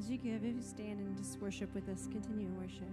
As you give, if you stand and just worship with us, continue worship.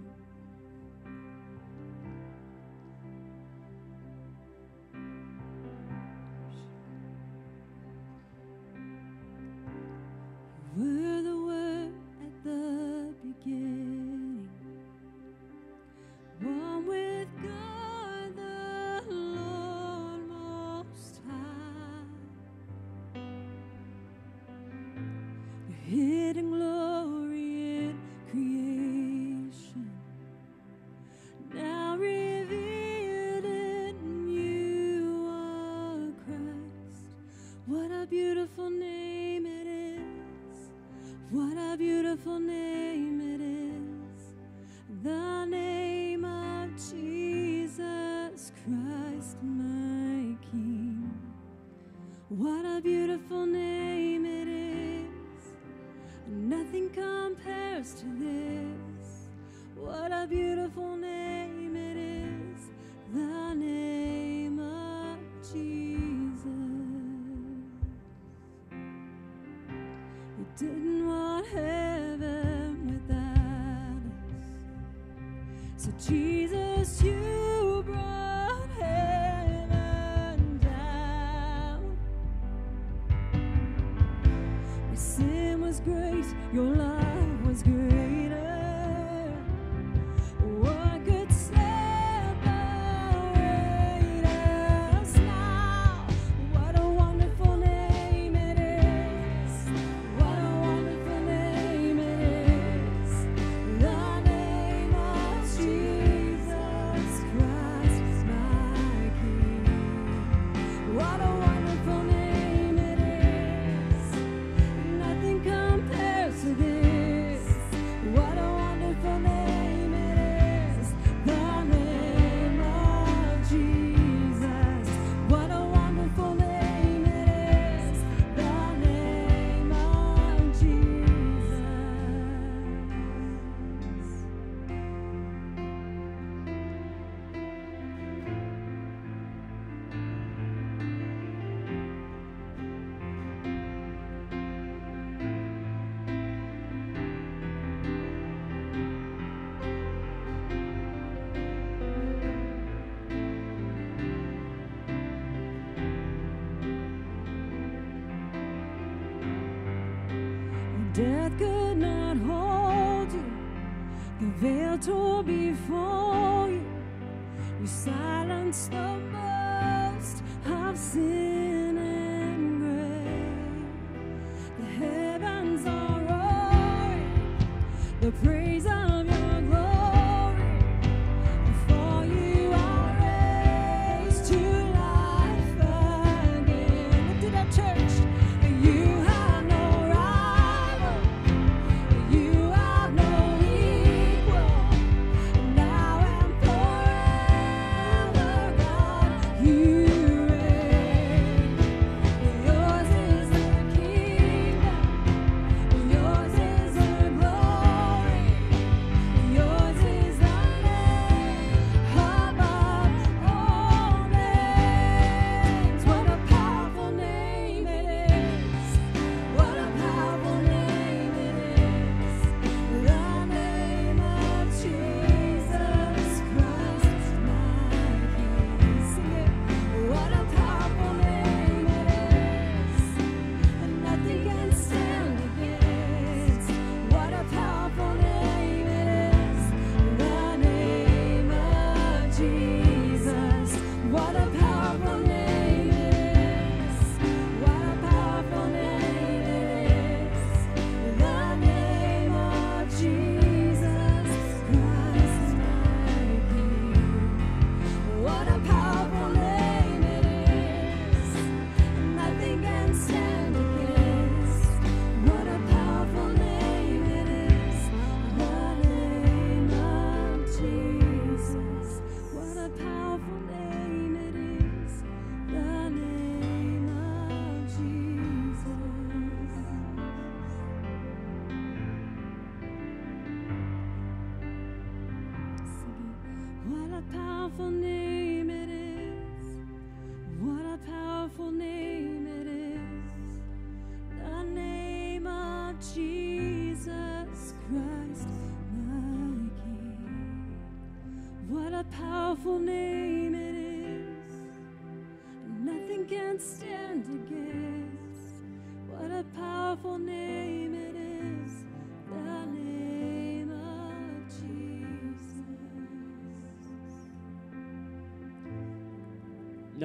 told before you, you silenced the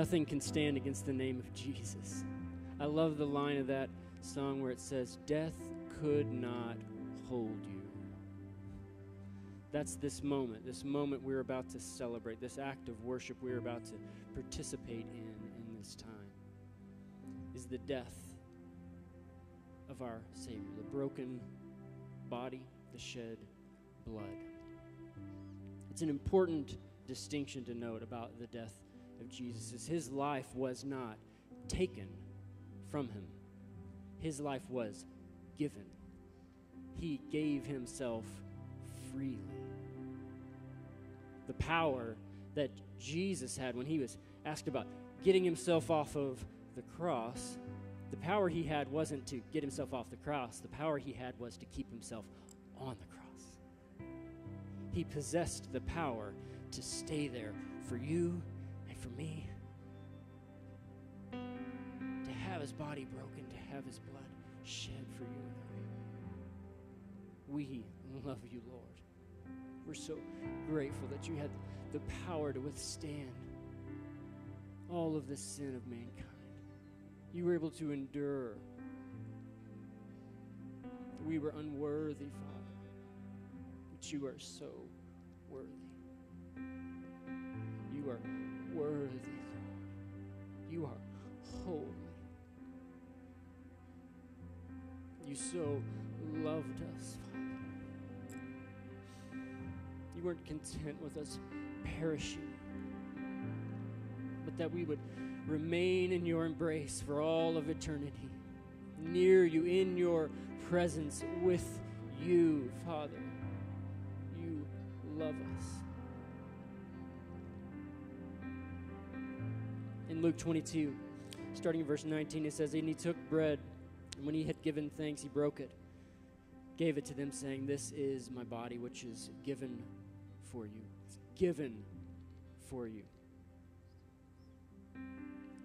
Nothing can stand against the name of Jesus. I love the line of that song where it says, Death could not hold you. That's this moment, this moment we're about to celebrate, this act of worship we're about to participate in in this time, is the death of our Savior, the broken body, the shed blood. It's an important distinction to note about the death of Jesus is his life was not taken from him. His life was given. He gave himself freely. The power that Jesus had when he was asked about getting himself off of the cross, the power he had wasn't to get himself off the cross. The power he had was to keep himself on the cross. He possessed the power to stay there for you for me. To have his body broken, to have his blood shed for you and I. We love you, Lord. We're so grateful that you had the power to withstand all of the sin of mankind. You were able to endure. We were unworthy, Father, but you are so worthy. You are worthy, Lord. You are holy. You so loved us, Father. You weren't content with us perishing, but that we would remain in your embrace for all of eternity, near you, in your presence, with you, Father. You love us. Luke 22, starting in verse 19, it says, And he took bread, and when he had given thanks, he broke it, gave it to them, saying, This is my body, which is given for you. It's given for you.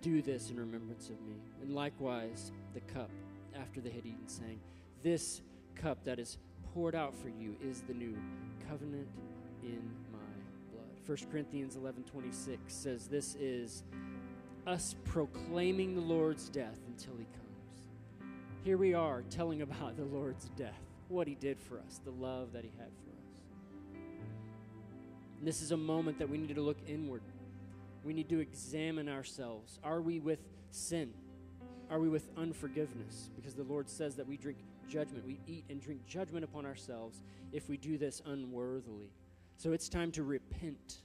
Do this in remembrance of me. And likewise, the cup after they had eaten, saying, This cup that is poured out for you is the new covenant in my blood. 1 Corinthians 11 26 says, This is us proclaiming the Lord's death until he comes. Here we are telling about the Lord's death, what he did for us, the love that he had for us. And this is a moment that we need to look inward. We need to examine ourselves. Are we with sin? Are we with unforgiveness? Because the Lord says that we drink judgment. We eat and drink judgment upon ourselves if we do this unworthily. So it's time to repent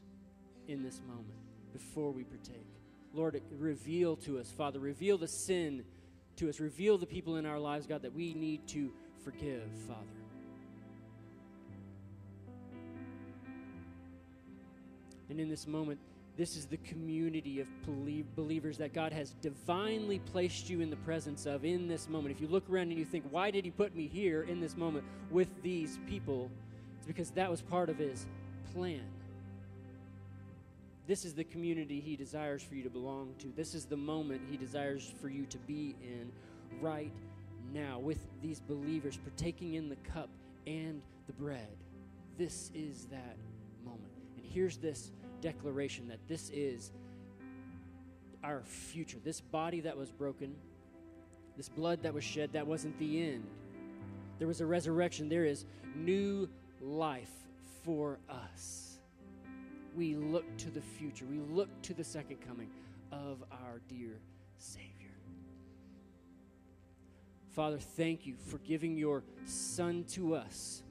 in this moment before we partake. Lord, reveal to us, Father, reveal the sin to us. Reveal the people in our lives, God, that we need to forgive, Father. And in this moment, this is the community of belie- believers that God has divinely placed you in the presence of in this moment. If you look around and you think, why did He put me here in this moment with these people? It's because that was part of His plan. This is the community He desires for you to belong to. This is the moment He desires for you to be in right now with these believers, partaking in the cup and the bread. This is that moment. And here's this declaration that this is our future. This body that was broken, this blood that was shed, that wasn't the end. There was a resurrection. There is new life for us. We look to the future. We look to the second coming of our dear Savior. Father, thank you for giving your Son to us,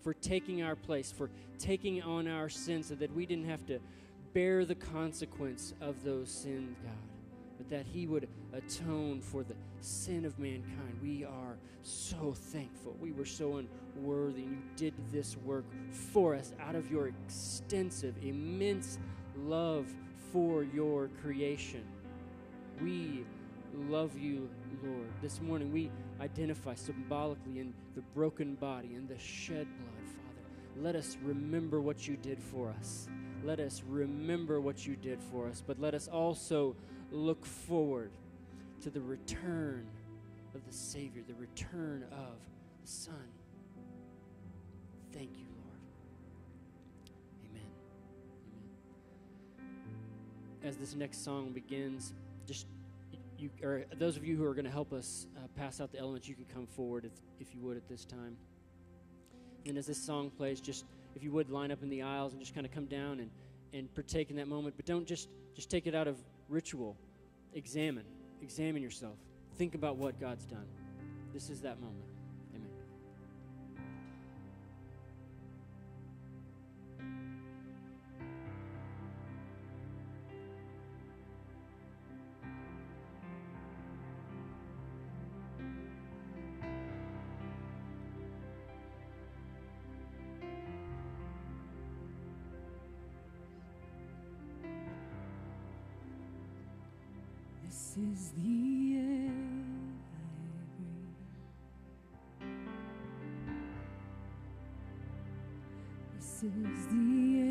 for taking our place, for taking on our sins so that we didn't have to bear the consequence of those sins, God, but that He would atone for the sin of mankind. We are so thankful. We were so unworthy, and you did this work for us out of your extensive, immense love for your creation. We love you, Lord. This morning we identify symbolically in the broken body and the shed blood, Father. Let us remember what you did for us. let us remember what you did for us, but let us also look forward to the return of the Savior, the return of the Son. Thank you, Lord. Amen. Amen. As this next song begins, just you, or those of you who are going to help us uh, pass out the elements, you can come forward if, if you would at this time. And as this song plays, just if you would line up in the aisles and just kind of come down and, and partake in that moment, but don't just just take it out of ritual. Examine, examine yourself. Think about what God's done. This is that moment. This is the air I breathe. This is the air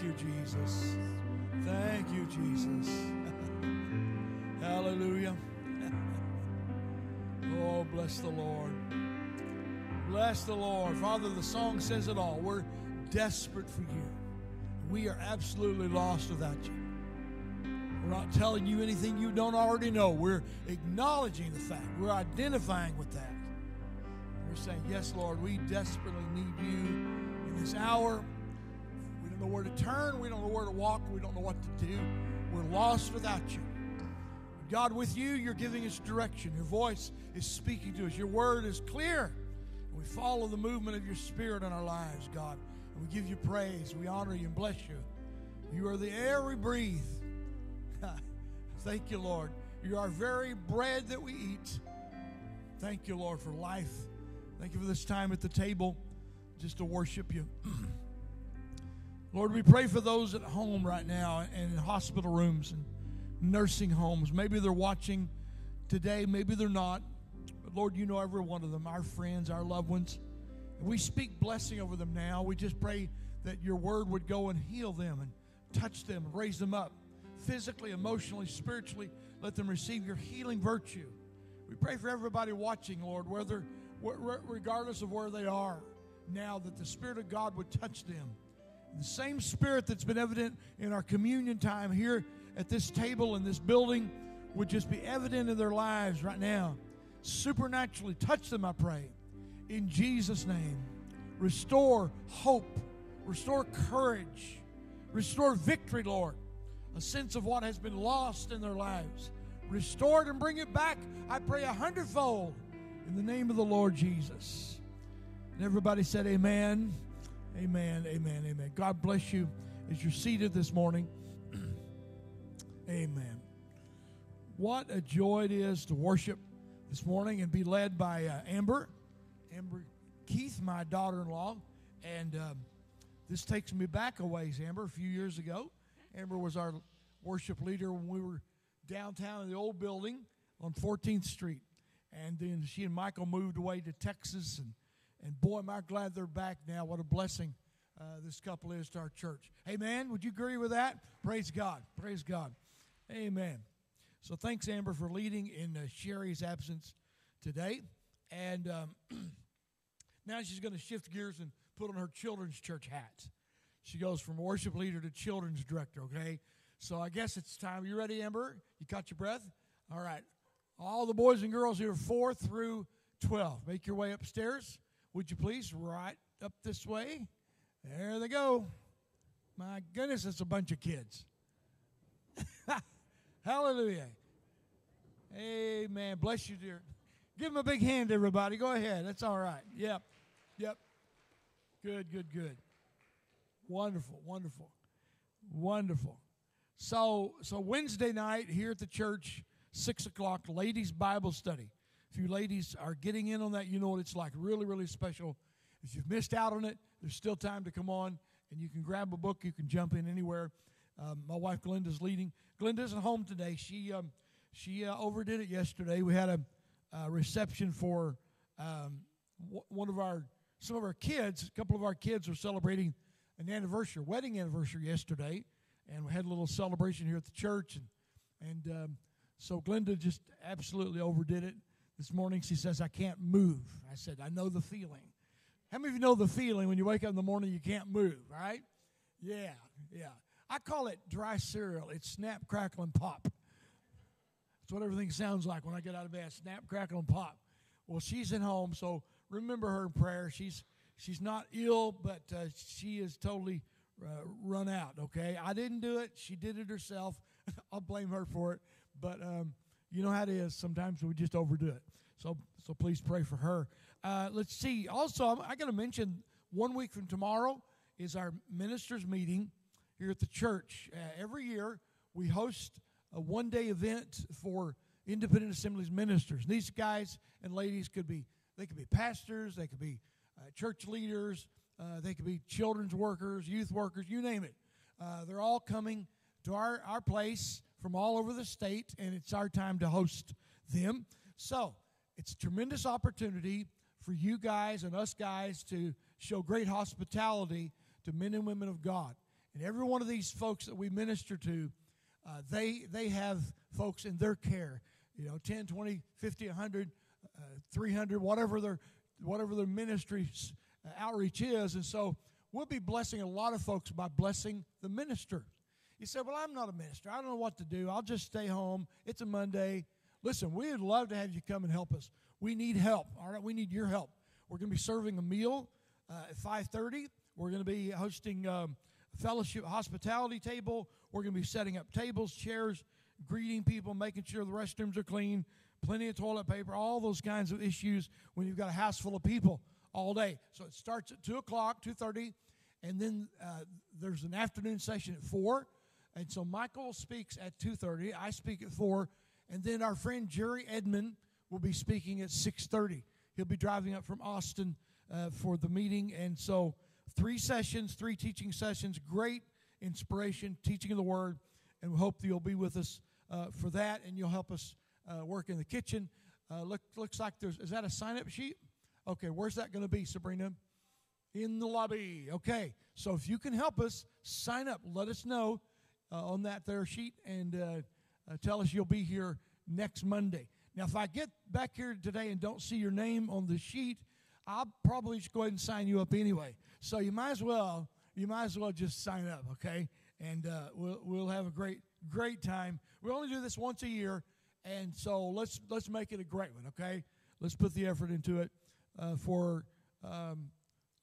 Thank you, Jesus. Thank you, Jesus. Hallelujah. oh, bless the Lord. Bless the Lord. Father, the song says it all. We're desperate for you. We are absolutely lost without you. We're not telling you anything you don't already know. We're acknowledging the fact. We're identifying with that. We're saying, Yes, Lord, we desperately need you in this hour. Know where to turn. We don't know where to walk. We don't know what to do. We're lost without you. God, with you, you're giving us direction. Your voice is speaking to us. Your word is clear. We follow the movement of your spirit in our lives, God. And we give you praise. We honor you and bless you. You are the air we breathe. Thank you, Lord. You're our very bread that we eat. Thank you, Lord, for life. Thank you for this time at the table just to worship you. Lord, we pray for those at home right now and in hospital rooms and nursing homes. Maybe they're watching today, maybe they're not. But Lord, you know every one of them, our friends, our loved ones. And we speak blessing over them now. We just pray that your word would go and heal them and touch them raise them up physically, emotionally, spiritually. Let them receive your healing virtue. We pray for everybody watching, Lord, whether regardless of where they are now, that the Spirit of God would touch them. The same Spirit that's been evident in our communion time here at this table in this building would just be evident in their lives right now. Supernaturally touch them, I pray. In Jesus' name. Restore hope, restore courage, restore victory, Lord. A sense of what has been lost in their lives. Restore it and bring it back, I pray, a hundredfold in the name of the Lord Jesus. And everybody said, Amen. Amen, amen, amen. God bless you as you're seated this morning. amen. What a joy it is to worship this morning and be led by uh, Amber, Amber Keith, my daughter in law. And um, this takes me back a ways, Amber, a few years ago. Amber was our worship leader when we were downtown in the old building on 14th Street. And then she and Michael moved away to Texas and and boy, am I glad they're back now. What a blessing uh, this couple is to our church. Amen. Would you agree with that? Praise God. Praise God. Amen. So thanks, Amber, for leading in uh, Sherry's absence today. And um, now she's going to shift gears and put on her children's church hat. She goes from worship leader to children's director, okay? So I guess it's time. You ready, Amber? You caught your breath? All right. All the boys and girls here, 4 through 12, make your way upstairs. Would you please? Right up this way. There they go. My goodness, it's a bunch of kids. Hallelujah. Amen. Bless you, dear. Give them a big hand, everybody. Go ahead. That's all right. Yep. Yep. Good, good, good. Wonderful, wonderful, wonderful. So, so Wednesday night here at the church, six o'clock, ladies' Bible study. If you ladies are getting in on that, you know what it's like. Really, really special. If you've missed out on it, there's still time to come on, and you can grab a book. You can jump in anywhere. Um, my wife Glenda's leading. Glenda isn't home today. She um, she uh, overdid it yesterday. We had a, reception for um, w- one of our some of our kids, a couple of our kids were celebrating an anniversary, wedding anniversary yesterday, and we had a little celebration here at the church. And, and um, so Glenda just absolutely overdid it. This morning she says, I can't move. I said, I know the feeling. How many of you know the feeling when you wake up in the morning you can't move, right? Yeah, yeah. I call it dry cereal. It's snap, crackle, and pop. That's what everything sounds like when I get out of bed. Snap, crackle, and pop. Well, she's at home, so remember her in prayer. She's she's not ill, but uh, she is totally uh, run out. Okay, I didn't do it. She did it herself. I'll blame her for it. But um, you know how it is. Sometimes we just overdo it. So so please pray for her. Uh, let's see. Also, I'm, I got to mention one week from tomorrow is our ministers' meeting here at the church. Uh, every year we host a one day event for independent assemblies ministers. These guys and ladies could be they could be pastors, they could be uh, church leaders, uh, they could be children's workers, youth workers, you name it. Uh, they're all coming to our, our place from all over the state, and it's our time to host them. So it's a tremendous opportunity for you guys and us guys to show great hospitality to men and women of God. And every one of these folks that we minister to, uh, they, they have folks in their care, you know, 10, 20, 50, 100, uh, 300, whatever their, whatever their ministry's uh, outreach is. And so we'll be blessing a lot of folks by blessing the minister. You say, Well, I'm not a minister. I don't know what to do. I'll just stay home. It's a Monday. Listen, we would love to have you come and help us. We need help. All right, we need your help. We're going to be serving a meal uh, at 5:30. We're going to be hosting um, fellowship hospitality table. We're going to be setting up tables, chairs, greeting people, making sure the restrooms are clean, plenty of toilet paper, all those kinds of issues when you've got a house full of people all day. So it starts at two o'clock, two thirty, and then uh, there's an afternoon session at four. And so Michael speaks at two thirty. I speak at four, and then our friend Jerry Edmond will be speaking at six thirty. He'll be driving up from Austin uh, for the meeting, and so three sessions, three teaching sessions, great inspiration, teaching of the Word, and we hope that you'll be with us uh, for that, and you'll help us uh, work in the kitchen. Uh, look, looks like there's is that a sign up sheet? Okay, where's that going to be, Sabrina? In the lobby. Okay, so if you can help us sign up, let us know on that there sheet and uh, uh, tell us you'll be here next Monday. Now, if I get back here today and don't see your name on the sheet, I'll probably just go ahead and sign you up anyway. So you might as well you might as well just sign up, okay? And uh, we'll we'll have a great great time. We only do this once a year, and so let's let's make it a great one, okay? Let's put the effort into it uh, for. Um,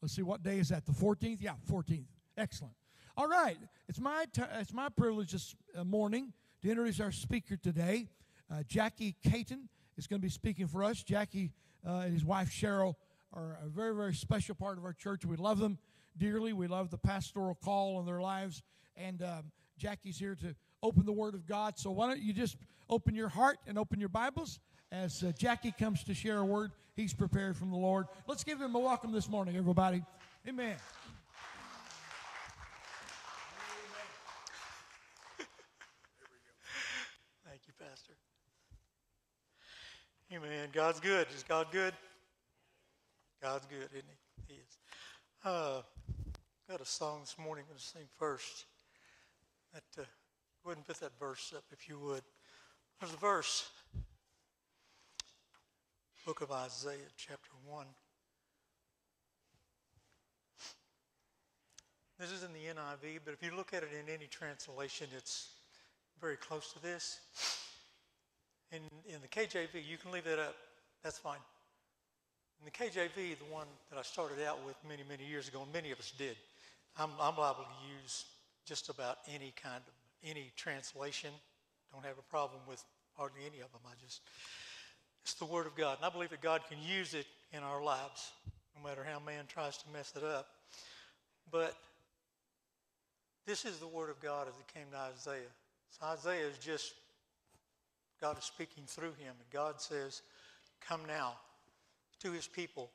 let's see, what day is that? The 14th? Yeah, 14th. Excellent. All right, it's my t- it's my privilege this uh, morning to introduce our speaker today. Uh, Jackie Caton is going to be speaking for us. Jackie uh, and his wife Cheryl are a very, very special part of our church. We love them dearly. We love the pastoral call on their lives. And um, Jackie's here to open the Word of God. So why don't you just open your heart and open your Bibles as uh, Jackie comes to share a word he's prepared from the Lord. Let's give him a welcome this morning, everybody. Amen. Thank you, Pastor. Amen. God's good. Is God good? God's good, isn't He? He is. Uh, got a song this morning I'm going to sing first. That, uh, go ahead and put that verse up if you would. There's a verse, book of Isaiah, chapter 1. This is in the NIV, but if you look at it in any translation, it's very close to this. In, in the KJV, you can leave that up. That's fine. In the KJV, the one that I started out with many, many years ago, and many of us did, I'm, I'm liable to use just about any kind of, any translation. Don't have a problem with hardly any of them. I just, it's the Word of God. And I believe that God can use it in our lives, no matter how man tries to mess it up. But this is the Word of God as it came to Isaiah. So Isaiah is just, God is speaking through him. And God says, Come now to his people.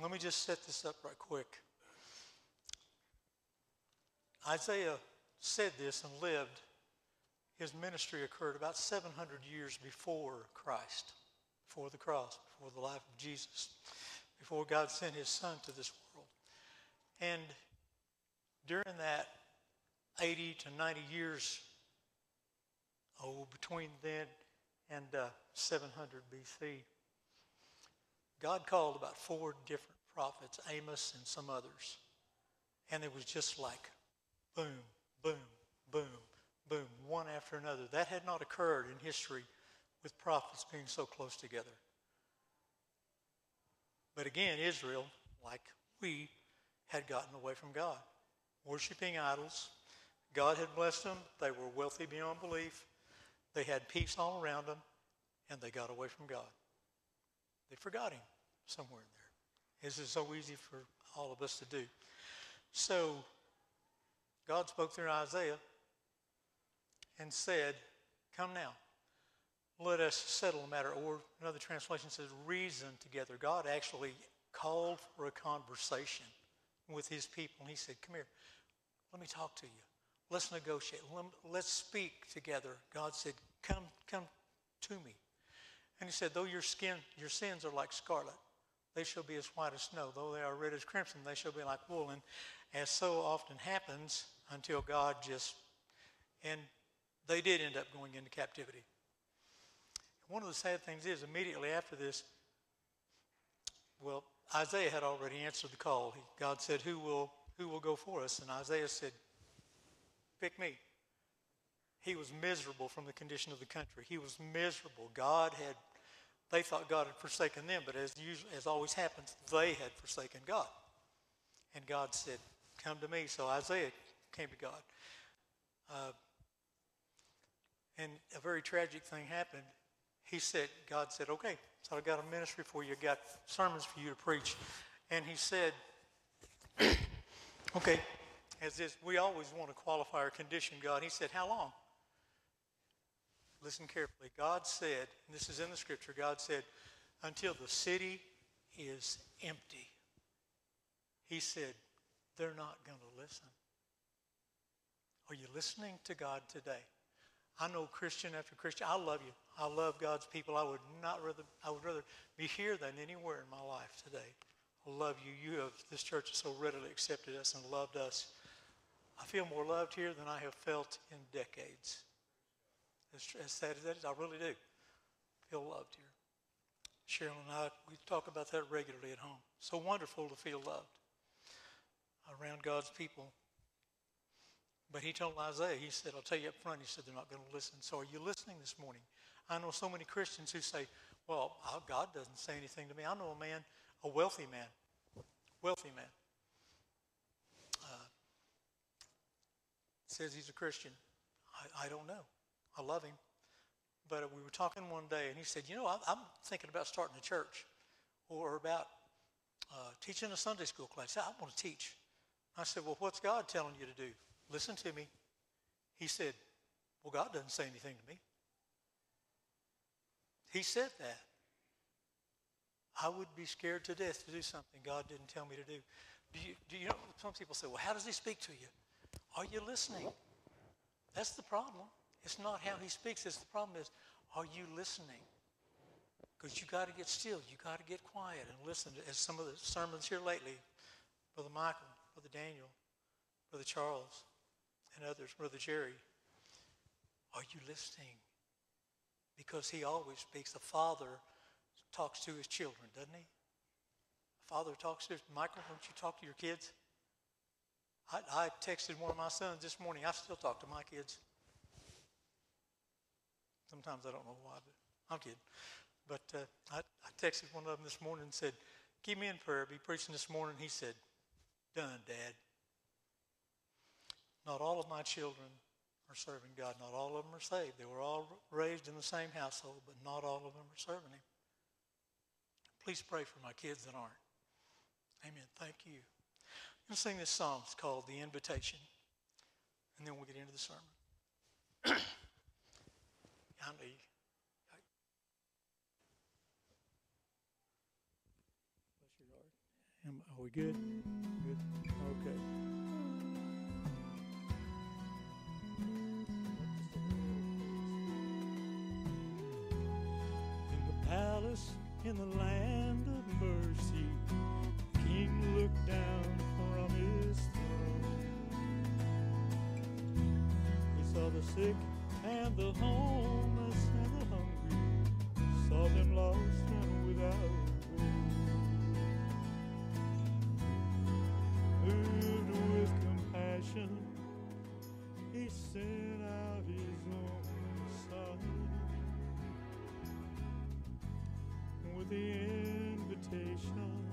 Let me just set this up right quick. Isaiah said this and lived. His ministry occurred about 700 years before Christ, before the cross, before the life of Jesus. before God sent his son to this world. And during that 80 to 90 years, oh, between then and uh, 700 BC, God called about four different prophets, Amos and some others. And it was just like boom, boom, boom, boom, one after another. That had not occurred in history with prophets being so close together. But again, Israel, like we, had gotten away from God, worshiping idols. God had blessed them. They were wealthy beyond belief. They had peace all around them, and they got away from God. They forgot Him somewhere in there. This is so easy for all of us to do. So, God spoke through Isaiah and said, Come now, let us settle the matter. Or another translation says, reason together. God actually called for a conversation with his people. And he said, Come here, let me talk to you. Let's negotiate. Let's speak together. God said, Come, come to me. And he said, Though your skin, your sins are like scarlet, they shall be as white as snow. Though they are red as crimson, they shall be like wool. And as so often happens, until God just, and they did end up going into captivity. One of the sad things is, immediately after this, well, Isaiah had already answered the call. God said, who will, who will go for us? And Isaiah said, Pick me. He was miserable from the condition of the country. He was miserable. God had, they thought God had forsaken them, but as, usually, as always happens, they had forsaken God. And God said, Come to me. So Isaiah came to God. Uh, and a very tragic thing happened. He said, God said, okay, so I got a ministry for you, I got sermons for you to preach. And he said, okay, as this, we always want to qualify our condition, God. He said, how long? Listen carefully. God said, and this is in the scripture, God said, until the city is empty. He said, they're not going to listen. Are you listening to God today? I know Christian after Christian. I love you. I love God's people. I would not rather. I would rather be here than anywhere in my life today. I love you. You have this church has so readily accepted us and loved us. I feel more loved here than I have felt in decades. As, sad as that is, I really do feel loved here. Cheryl and I, we talk about that regularly at home. So wonderful to feel loved around God's people. But he told Isaiah, he said, I'll tell you up front, he said, they're not going to listen. So are you listening this morning? I know so many Christians who say, well, God doesn't say anything to me. I know a man, a wealthy man, wealthy man, uh, says he's a Christian. I, I don't know. I love him. But we were talking one day, and he said, you know, I'm thinking about starting a church or about uh, teaching a Sunday school class. I want to teach. I said, Well, what's God telling you to do? Listen to me. He said, Well, God doesn't say anything to me. He said that. I would be scared to death to do something God didn't tell me to do. Do you, do you know? Some people say, Well, how does He speak to you? Are you listening? That's the problem. It's not how He speaks. It's the problem is, are you listening? Because you got to get still. You got to get quiet and listen. As some of the sermons here lately, Brother Michael, Brother Daniel, Brother Charles, and others, Brother Jerry. Are you listening? Because he always speaks. The Father talks to his children, doesn't he? The Father talks to his, Michael, don't you talk to your kids? I, I texted one of my sons this morning. I still talk to my kids. Sometimes I don't know why, but I'm kidding. But uh, I, I texted one of them this morning and said, Keep me in prayer. Be preaching this morning. He said, done, Dad. Not all of my children are serving God. Not all of them are saved. They were all raised in the same household, but not all of them are serving Him. Please pray for my kids that aren't. Amen. Thank you. I'm going to sing this song. It's called The Invitation. And then we'll get into the sermon. Annie. Bless your heart. Am, are we good? Good. Okay. In the palace, in the land of mercy, the King looked down from his throne. He saw the sick and the homeless and the hungry, saw them lost and without hope. Moved with compassion, he sent out his own son with the invitation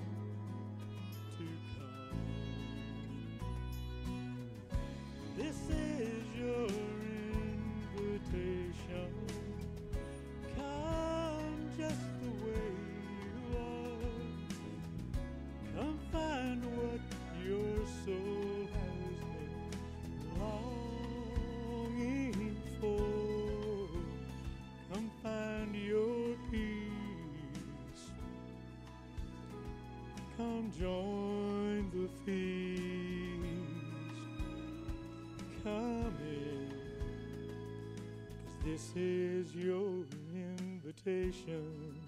Come join the feast. Come in, 'cause this is your invitation.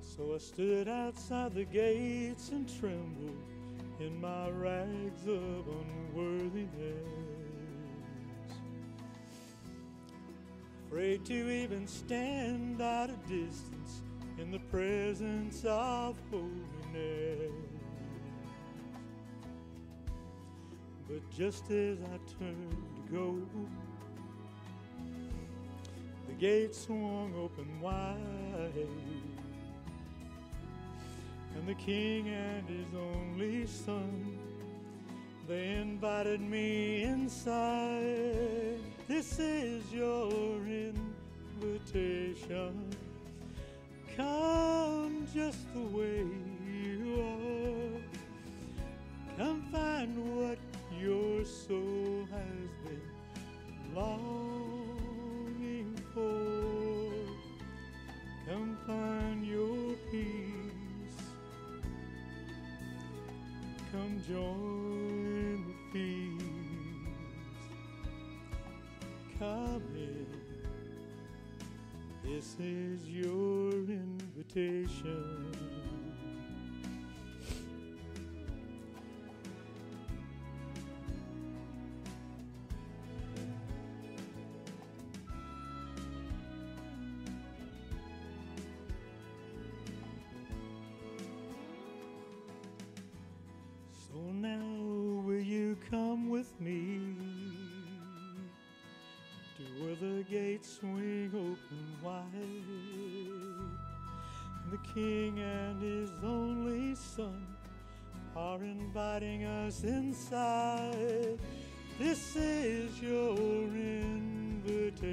So I stood outside the gates and trembled in my rags of unworthiness. Afraid to even stand at a distance in the presence of holiness. But just as I turned to go, the gate swung open wide and the king and his only son they invited me inside this is your invitation. Come just the way you are. Come find what your soul has been longing So now will you come with me to where the gates swing the king and his only son are inviting us inside. This is your invitation.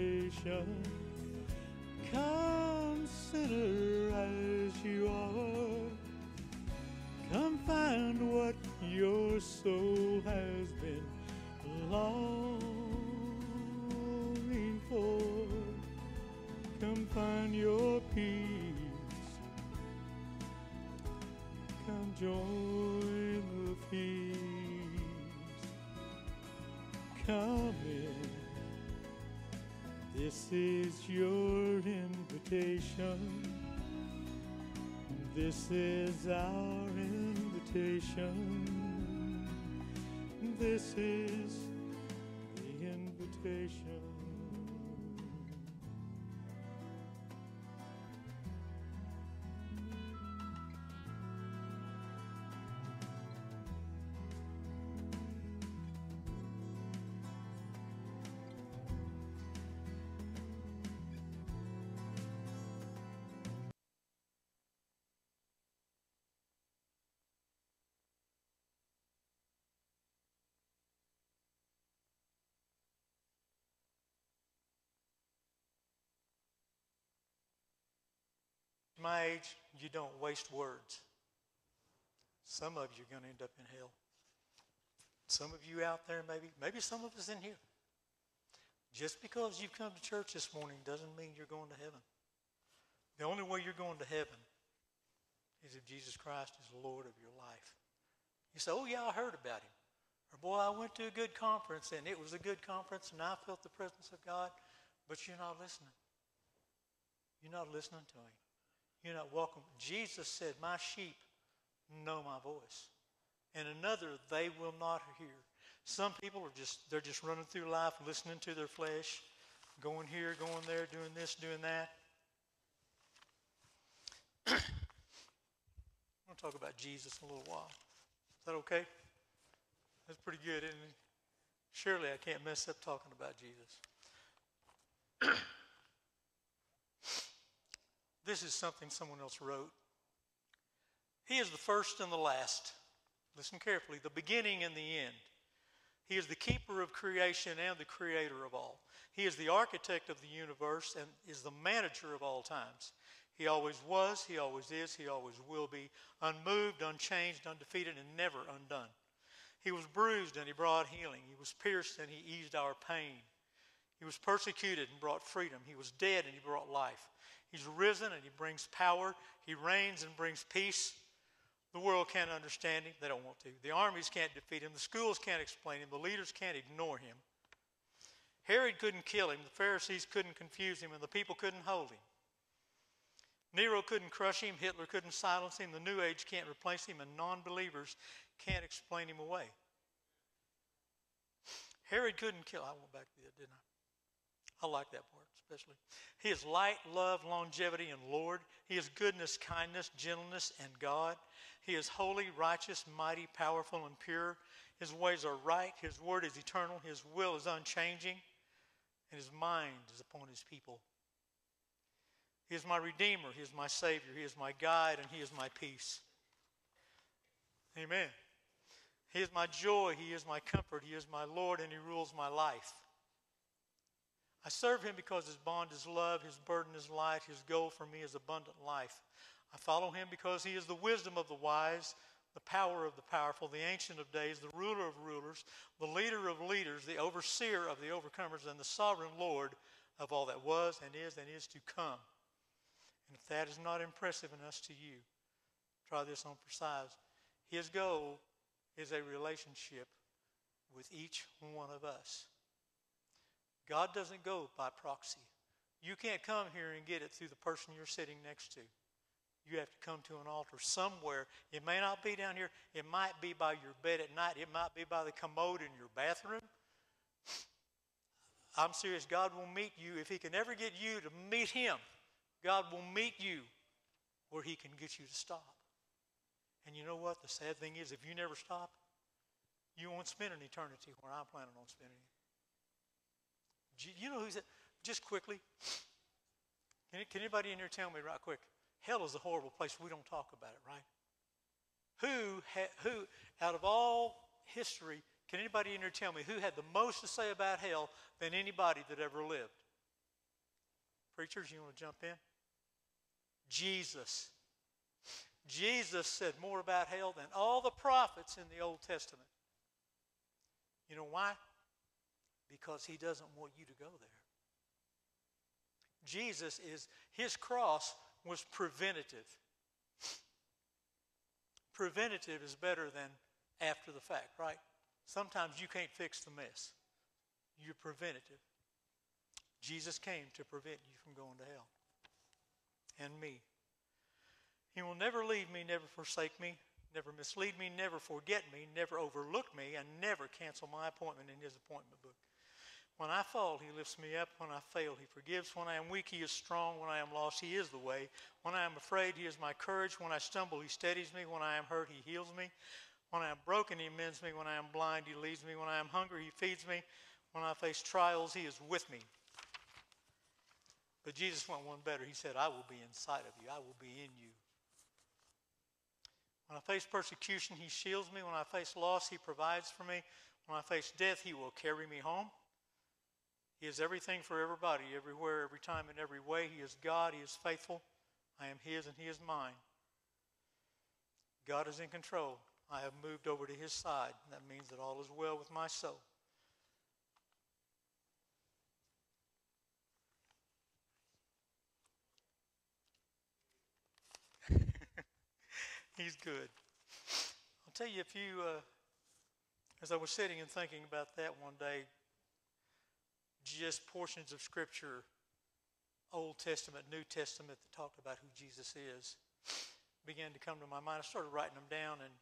Come, sinner, as you are. Come find what your soul has been longing for. Come find your peace. The feast. Come in. This is your invitation. This is our invitation. This is the invitation. My age, you don't waste words. Some of you are going to end up in hell. Some of you out there, maybe, maybe some of us in here. Just because you've come to church this morning doesn't mean you're going to heaven. The only way you're going to heaven is if Jesus Christ is the Lord of your life. You say, oh, yeah, I heard about him. Or, boy, I went to a good conference and it was a good conference and I felt the presence of God, but you're not listening. You're not listening to him. You're not welcome. Jesus said, My sheep know my voice. And another they will not hear. Some people are just they're just running through life listening to their flesh, going here, going there, doing this, doing that. I'm going to talk about Jesus in a little while. Is that okay? That's pretty good, isn't it? Surely I can't mess up talking about Jesus. this is something someone else wrote. He is the first and the last. Listen carefully the beginning and the end. He is the keeper of creation and the creator of all. He is the architect of the universe and is the manager of all times. He always was, he always is, he always will be, unmoved, unchanged, undefeated, and never undone. He was bruised and he brought healing. He was pierced and he eased our pain. He was persecuted and brought freedom. He was dead and he brought life. He's risen and he brings power. He reigns and brings peace. The world can't understand him. They don't want to. The armies can't defeat him. The schools can't explain him. The leaders can't ignore him. Herod couldn't kill him. The Pharisees couldn't confuse him. And the people couldn't hold him. Nero couldn't crush him. Hitler couldn't silence him. The New Age can't replace him. And non believers can't explain him away. Herod couldn't kill. I went back to that, didn't I? I like that part especially. He is light, love, longevity, and Lord. He is goodness, kindness, gentleness, and God. He is holy, righteous, mighty, powerful, and pure. His ways are right. His word is eternal. His will is unchanging. And his mind is upon his people. He is my Redeemer. He is my Savior. He is my guide, and He is my peace. Amen. He is my joy. He is my comfort. He is my Lord, and He rules my life. I serve Him because His bond is love, His burden is light, His goal for me is abundant life. I follow him because he is the wisdom of the wise, the power of the powerful, the ancient of days, the ruler of rulers, the leader of leaders, the overseer of the overcomers, and the sovereign Lord of all that was and is and is to come. And if that is not impressive enough to you, try this on for size. His goal is a relationship with each one of us. God doesn't go by proxy. You can't come here and get it through the person you're sitting next to you have to come to an altar somewhere. It may not be down here. It might be by your bed at night. It might be by the commode in your bathroom. I'm serious. God will meet you. If He can ever get you to meet Him, God will meet you where He can get you to stop. And you know what? The sad thing is, if you never stop, you won't spend an eternity where I'm planning on spending it. You know who's it? Just quickly. Can, anybody in here tell me right quick? Hell is a horrible place. We don't talk about it, right? Who, ha- who out of all history, can anybody in here tell me who had the most to say about hell than anybody that ever lived? Preachers, you want to jump in? Jesus. Jesus said more about hell than all the prophets in the Old Testament. You know why? Because he doesn't want you to go there. Jesus is, his cross was preventative. Preventative is better than after the fact, right? Sometimes you can't fix the mess. You're preventative. Jesus came to prevent you from going to hell. And me. He will never leave me, never forsake me, never mislead me, never forget me, never overlook me, and never cancel my appointment in his appointment book. When I fall, he lifts me up. When I fail, he forgives. When I am weak, he is strong. When I am lost, he is the way. When I am afraid, he is my courage. When I stumble, he steadies me. When I am hurt, he heals me. When I am broken, he mends me. When I am blind, he leads me. When I am hungry, he feeds me. When I face trials, he is with me. But Jesus went one better. He said, I will be inside of you, I will be in you. When I face persecution, he shields me. When I face loss, he provides for me. When I face death, he will carry me home. He is everything for everybody, everywhere, every time, in every way. He is God. He is faithful. I am His and He is mine. God is in control. I have moved over to His side. That means that all is well with my soul. He's good. I'll tell you, a few, uh, as I was sitting and thinking about that one day, just portions of Scripture Old Testament, New Testament that talked about who Jesus is began to come to my mind. I started writing them down, and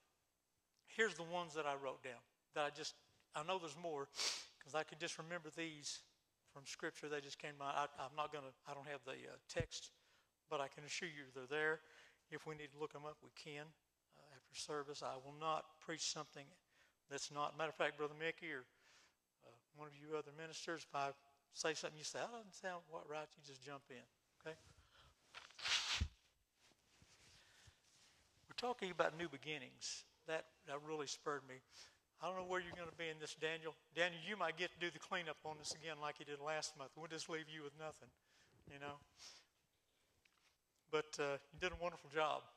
here's the ones that I wrote down that I just, I know there's more because I could just remember these from Scripture. They just came to mind. I, I'm not going to, I don't have the uh, text, but I can assure you they're there. If we need to look them up, we can uh, after service. I will not preach something that's not, matter of fact, Brother Mickey or one of you other ministers, if I say something you say, that doesn't sound what right, you just jump in, okay? We're talking about new beginnings. That, that really spurred me. I don't know where you're going to be in this, Daniel. Daniel, you might get to do the cleanup on this again like you did last month. We'll just leave you with nothing, you know. But uh, you did a wonderful job.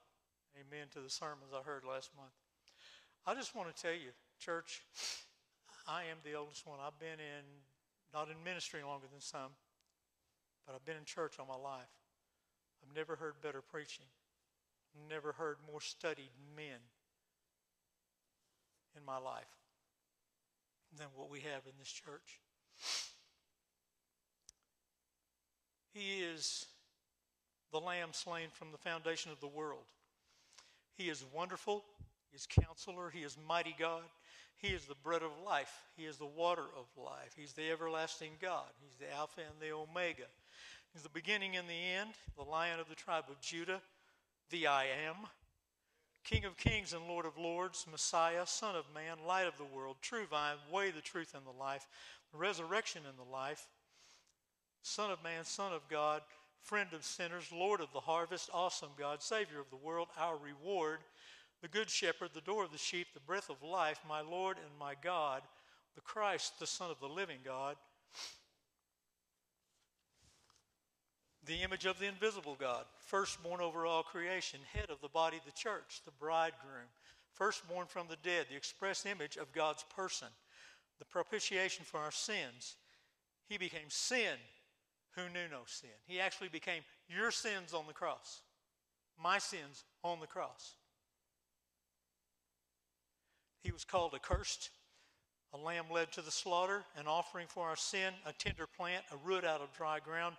Amen to the sermons I heard last month. I just want to tell you, church, I am the oldest one. I've been in, not in ministry longer than some, but I've been in church all my life. I've never heard better preaching, never heard more studied men in my life than what we have in this church. He is the Lamb slain from the foundation of the world. He is wonderful. He is counselor. He is mighty God. He is the bread of life. He is the water of life. He's the everlasting God. He's the Alpha and the Omega. He's the beginning and the end, the lion of the tribe of Judah, the I am, King of kings and Lord of lords, Messiah, Son of man, light of the world, true vine, way, the truth, and the life, the resurrection and the life, Son of man, Son of God, friend of sinners, Lord of the harvest, awesome God, Savior of the world, our reward, the good shepherd, the door of the sheep, the breath of life, my Lord and my God, the Christ, the Son of the living God, the image of the invisible God, firstborn over all creation, head of the body of the church, the bridegroom, firstborn from the dead, the express image of God's person, the propitiation for our sins. He became sin who knew no sin. He actually became your sins on the cross, my sins on the cross. He was called accursed, a lamb led to the slaughter, an offering for our sin, a tender plant, a root out of dry ground,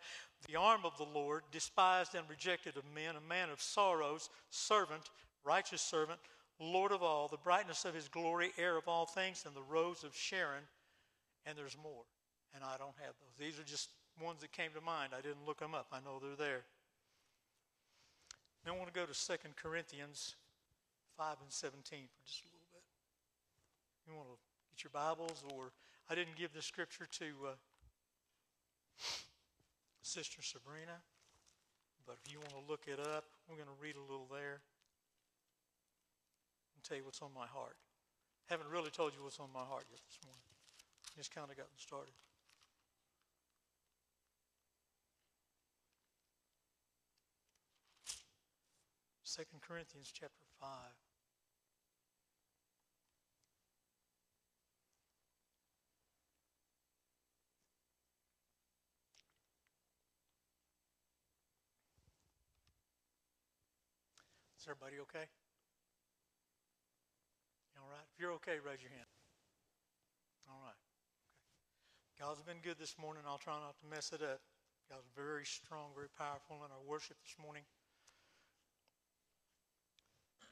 the arm of the Lord, despised and rejected of men, a man of sorrows, servant, righteous servant, Lord of all, the brightness of his glory, heir of all things, and the rose of Sharon. And there's more, and I don't have those. These are just ones that came to mind. I didn't look them up, I know they're there. Now I want to go to 2 Corinthians 5 and 17 for just a little. You want to get your Bibles, or I didn't give the scripture to. Uh, Sister Sabrina. But if you want to look it up, we're going to read a little there and tell you what's on my heart. Haven't really told you what's on my heart yet this morning. Just kind of gotten started. Second Corinthians chapter five. Everybody okay? All right. If you're okay, raise your hand. All right. Okay. God's been good this morning. I'll try not to mess it up. God's very strong, very powerful in our worship this morning.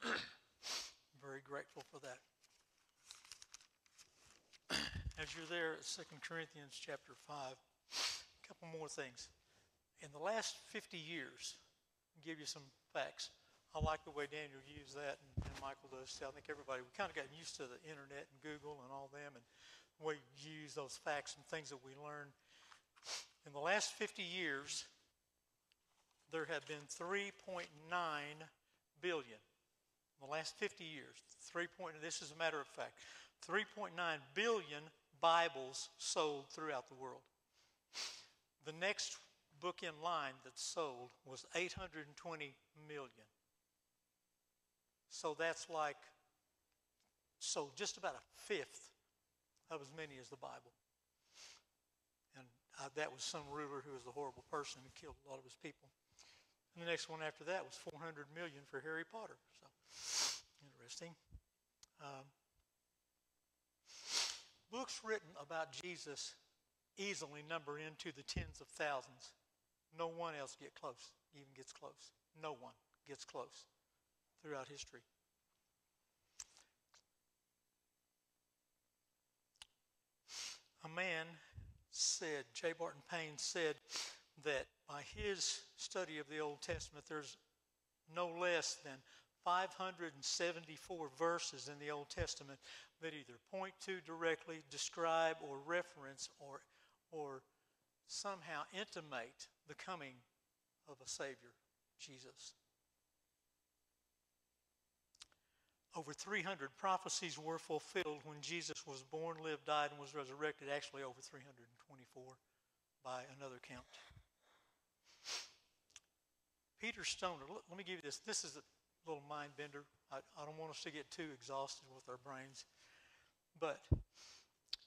very grateful for that. As you're there at 2 Corinthians chapter 5, a couple more things. In the last 50 years, I'll give you some facts. I like the way Daniel used that, and, and Michael does too. I think everybody, we kind of got used to the internet and Google and all them, and we use those facts and things that we learn. In the last 50 years, there have been 3.9 billion. In the last 50 years, 3. Point, this is a matter of fact, 3.9 billion Bibles sold throughout the world. The next book in line that sold was 820 million. So that's like, so just about a fifth of as many as the Bible. And uh, that was some ruler who was a horrible person who killed a lot of his people. And the next one after that was 400 million for Harry Potter. So interesting. Um, books written about Jesus easily number into the tens of thousands, No one else get close, even gets close. No one gets close throughout history. A man said, J. Barton Payne said that by his study of the Old Testament, there's no less than 574 verses in the Old Testament that either point to directly, describe, or reference, or, or somehow intimate the coming of a Savior, Jesus. Over 300 prophecies were fulfilled when Jesus was born, lived, died, and was resurrected. Actually, over 324 by another count. Peter Stoner, let me give you this. This is a little mind bender. I, I don't want us to get too exhausted with our brains. But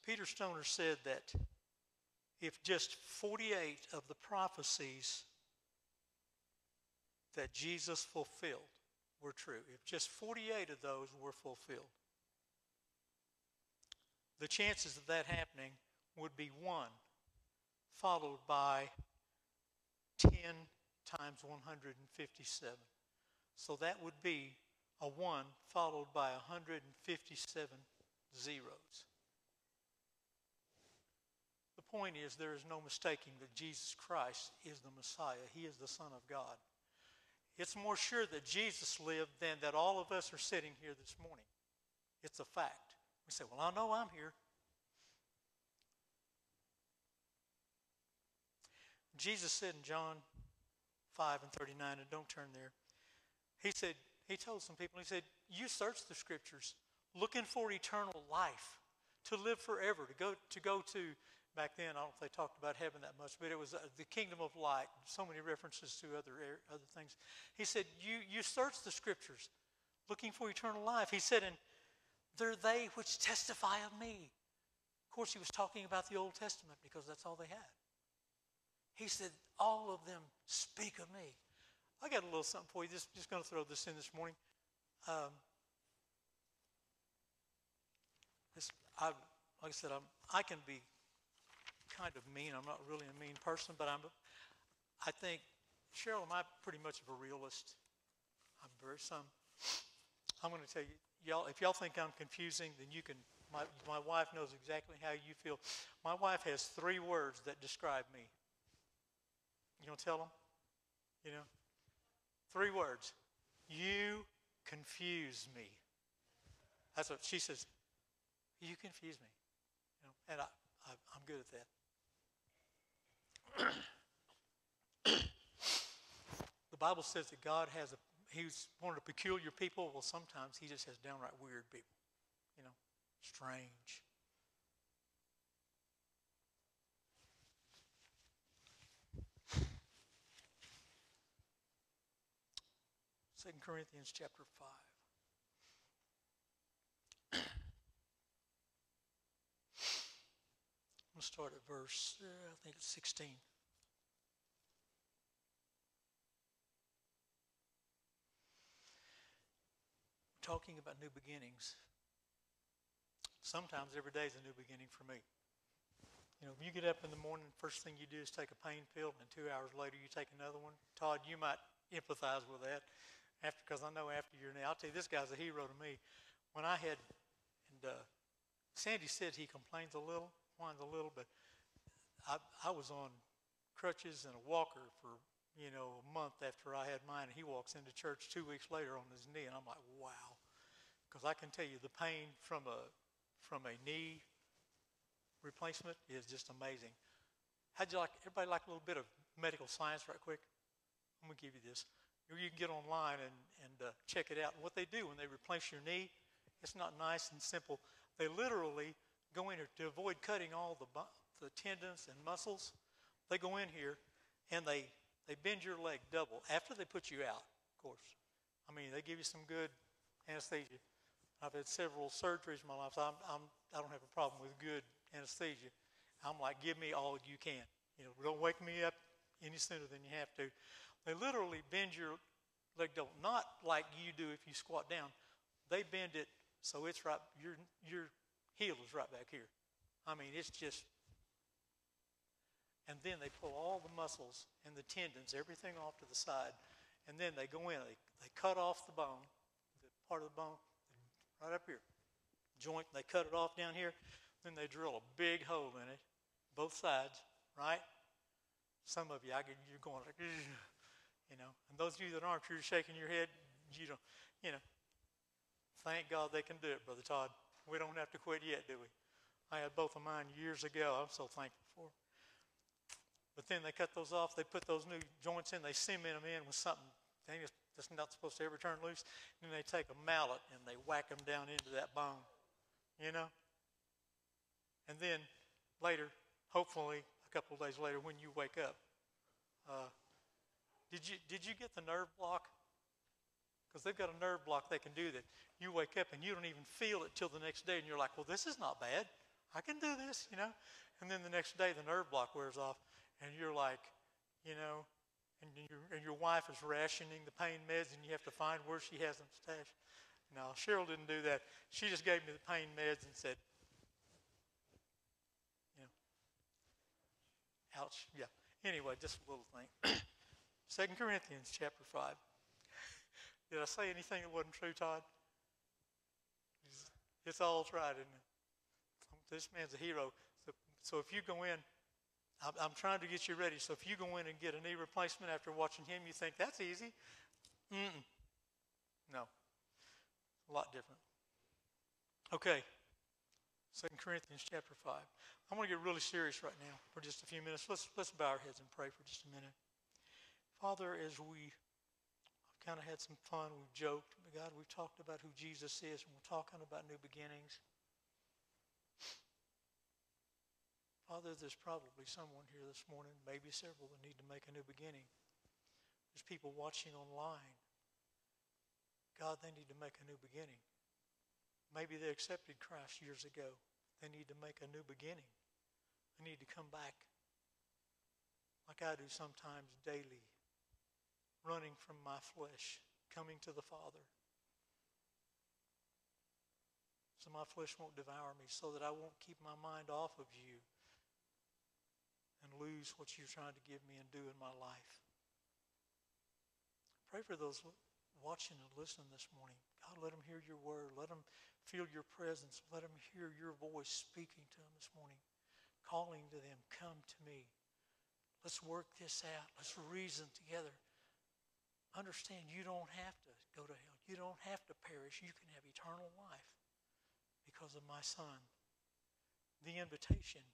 Peter Stoner said that if just 48 of the prophecies that Jesus fulfilled were true, if just 48 of those were fulfilled, the chances of that happening would be 1 followed by 10 times 157. So that would be a 1 followed by 157 zeros. The point is, there is no mistaking that Jesus Christ is the Messiah. He is the Son of God. It's more sure that Jesus lived than that all of us are sitting here this morning. It's a fact. We say, Well, I know I'm here. Jesus said in John 5 and 39, and don't turn there, he said, He told some people, He said, You search the scriptures looking for eternal life, to live forever, to go to, go to back then, I don't know if they talked about heaven that much, but it was uh, the kingdom of light. So many references to other, other things. He said, you, you search the scriptures looking for eternal life. He said, and they're they which testify of me. Of course, he was talking about the Old Testament because that's all they had. He said, All of them speak of me. I got a little something for you. Just, just going to throw this in this morning. Um, this, I, like I said, I'm, I can be kind of mean. I'm not really a mean person, but I'm. I think Cheryl, am I pretty much of a realist? I'm very some. I'm going to tell you, y'all. If y'all think I'm confusing, then you can. My my wife knows exactly how you feel. My wife has three words that describe me. You gonna tell them? You know, three words. You confuse me. That's what she says. You confuse me. You know, and I, I, I'm good at that. The Bible says that God has a, He's one of the peculiar people. Well, sometimes He just has downright weird people, you know, strange. Second Corinthians chapter 5. I'm going to start at verse, uh, I think it's 16. talking about new beginnings. Sometimes every day is a new beginning for me. You know, if you get up in the morning, first thing you do is take a pain pill, and two hours later you take another one. Todd, you might empathize with that, after because I know after you're now. I'll tell you, this guy's a hero to me. When I had, and uh, Sandy said he complains a little, whines a little, but I, I was on crutches and a walker for you know a month after I had mine, and he walks into church two weeks later on his knee, and I'm like, wow. Because I can tell you the pain from a from a knee replacement is just amazing. How'd you like everybody like a little bit of medical science right quick? I'm gonna give you this. You can get online and, and uh, check it out. And what they do when they replace your knee, it's not nice and simple. They literally go in here to avoid cutting all the, the tendons and muscles. They go in here and they, they bend your leg double after they put you out, of course. I mean, they give you some good anesthesia. I've had several surgeries in my life, so I'm, I'm, I don't have a problem with good anesthesia. I'm like, give me all you can. You know, don't wake me up any sooner than you have to. They literally bend your leg double, not like you do if you squat down. They bend it so it's right. Your your heel is right back here. I mean, it's just. and then they pull all the muscles and the tendons, everything off to the side, and then they go in. They, they cut off the bone, the part of the bone, right up here, joint. They cut it off down here. Then they drill a big hole in it, both sides, right? Some of you, I get you're going like, you know. And those of you that aren't, you're shaking your head. You don't, you know. Thank God they can do it, Brother Todd. We don't have to quit yet, do we? I had both of mine years ago. I'm so thankful for. But then they cut those off. They put those new joints in. They cement them in with something that's not supposed to ever turn loose. And then they take a mallet and they whack them down into that bone. You know? And then later, hopefully, a couple of days later, when you wake up, uh, did you did you get the nerve block? Because they've got a nerve block they can do that. You wake up and you don't even feel it till the next day, and you're like, "Well, this is not bad. I can do this," you know. And then the next day, the nerve block wears off, and you're like, you know, and your and your wife is rationing the pain meds, and you have to find where she has them stashed. No, Cheryl didn't do that. She just gave me the pain meds and said, you know Ouch. Yeah. Anyway, just a little thing. Second Corinthians chapter 5. Did I say anything that wasn't true, Todd? It's all right, isn't it? This man's a hero. So, so if you go in, I'm, I'm, trying to get you ready. So if you go in and get a knee replacement after watching him, you think that's easy. Mm-mm. No. A lot different. Okay. Second Corinthians chapter 5. I'm going to get really serious right now for just a few minutes. Let's, let's bow our heads and pray for just a minute. Father, as we kind of had some fun, we've joked, but God, we've talked about who Jesus is, and we're talking about new beginnings. Father, there's probably someone here this morning, maybe several, that need to make a new beginning. There's people watching online. God, they need to make a new beginning. Maybe they accepted Christ years ago. They need to make a new beginning. They need to come back like I do sometimes daily, running from my flesh, coming to the Father. So my flesh won't devour me, so that I won't keep my mind off of you and lose what you're trying to give me and do in my life. Pray for those watching and listening this morning. God, let them hear your word. Let them feel your presence. Let them hear your voice speaking to them this morning calling to them, Come to me. Let's work this out. Let's reason together. Understand you don't have to go to hell. You don't have to perish. You can have eternal life because of my Son. The invitation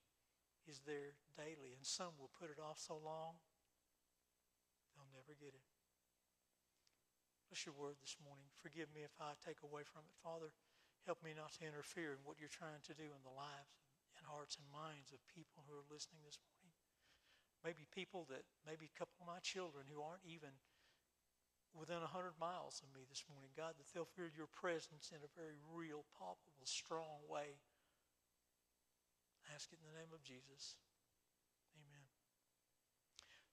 is there daily, and some will put it off so long they'll never get it. Bless your word this morning. Forgive me if I take away from it. Father, help me not to interfere in what you're trying to do in the lives and hearts and minds of people who are listening this morning. Maybe people that, maybe a couple of my children who aren't even within 100 miles of me this morning. God, that they'll feel your presence in a very real, palpable, strong way. I ask it in the name of Jesus. Amen.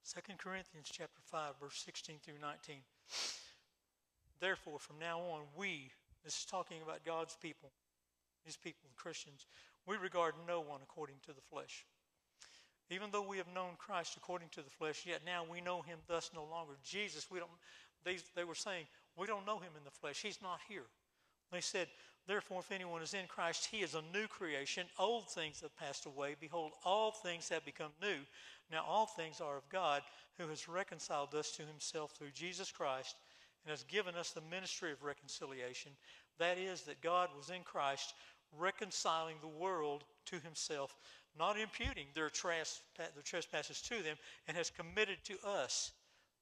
2 Corinthians chapter 5, verse 16 through 19. Therefore, from now on, we, this is talking about God's people, these people, the Christians, we regard no one according to the flesh. Even though we have known Christ according to the flesh, yet now we know him thus no longer. Jesus, we don't, they, they were saying, we don't know him in the flesh. He's not here. They said, Therefore, if anyone is in Christ, he is a new creation. Old things have passed away. Behold, all things have become new. Now, all things are of God, who has reconciled us to himself through Jesus Christ and has given us the ministry of reconciliation. That is, that God was in Christ reconciling the world to himself, not imputing their, their trespasses to them, and has committed to us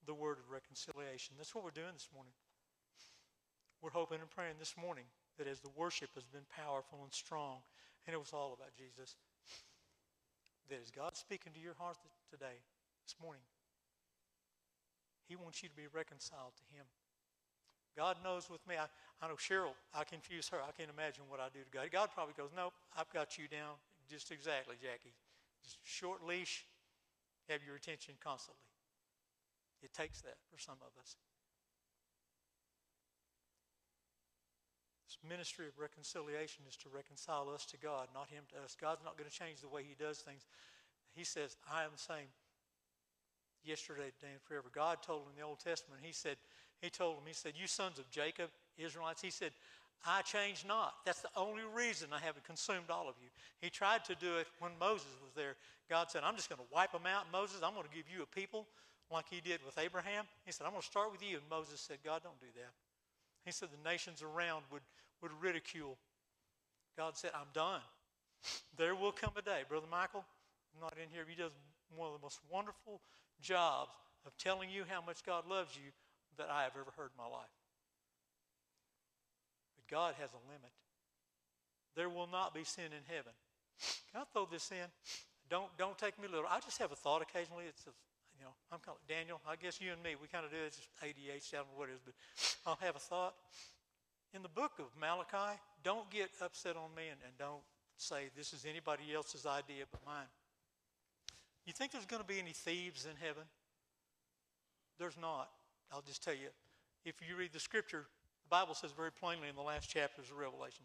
the word of reconciliation. That's what we're doing this morning. We're hoping and praying this morning that as the worship has been powerful and strong, and it was all about Jesus, that as God speaking to your heart today, this morning, He wants you to be reconciled to Him. God knows with me. I, I know Cheryl, I confuse her. I can't imagine what I do to God. God probably goes, Nope, I've got you down just exactly, Jackie. Just short leash, have your attention constantly. It takes that for some of us. This ministry of reconciliation is to reconcile us to God, not Him to us. God's not going to change the way He does things. He says, I am the same yesterday, today, and forever. God told him in the Old Testament, He said, He told him, He said, You sons of Jacob, Israelites, He said, I change not. That's the only reason I haven't consumed all of you. He tried to do it when Moses was there. God said, I'm just going to wipe them out, Moses. I'm going to give you a people like he did with Abraham. He said, I'm going to start with you. And Moses said, God, don't do that. He said, the nations around would, would ridicule. God said, I'm done. There will come a day. Brother Michael, I'm not in here. He does one of the most wonderful jobs of telling you how much God loves you that I have ever heard in my life. But God has a limit. There will not be sin in heaven. Can I throw this in? Don't, don't take me little. I just have a thought occasionally. It's a, know, I'm of Daniel. I guess you and me, we kind of do it. It's just ADH, I don't what it is, but I'll have a thought. In the book of Malachi, don't get upset on me and, and don't say this is anybody else's idea but mine. You think there's going to be any thieves in heaven? There's not. I'll just tell you. If you read the scripture, the Bible says very plainly in the last chapters of Revelation